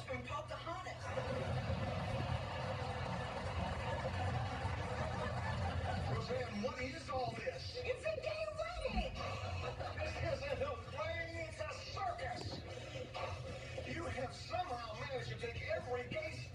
goes from top. Roseanne, what is all this? It's a gay wedding! This isn't a wedding, it's a circus! You have somehow managed to take every gay